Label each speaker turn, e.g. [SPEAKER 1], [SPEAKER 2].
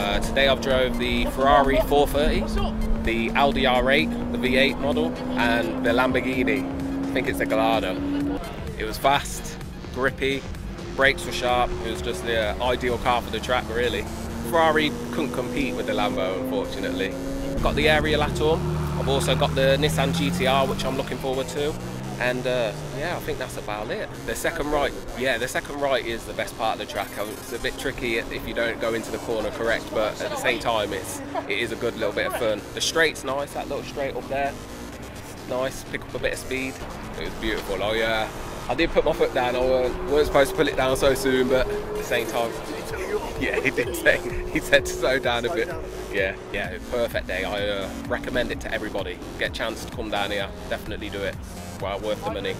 [SPEAKER 1] Uh, today I've drove the Ferrari 430, the Audi R8, the V8 model, and the Lamborghini. I think it's the Gallardo. It was fast, grippy, brakes were sharp. It was just the uh, ideal car for the track, really. Ferrari couldn't compete with the Lambo, unfortunately. Got the Ariel Atom. I've also got the Nissan GTR, which I'm looking forward to. And uh, yeah, I think that's about it. The second right, yeah, the second right is the best part of the track. It's a bit tricky if you don't go into the corner correct, but at the same time, it's it is a good little bit of fun. The straight's nice, that little straight up there, nice. Pick up a bit of speed. It was beautiful. Oh yeah, I did put my foot down. I weren't supposed to pull it down so soon, but at the same time, yeah, he did say he said to slow down a bit. Yeah, yeah, perfect day. I uh, recommend it to everybody. Get a chance to come down here, definitely do it. Well worth the money.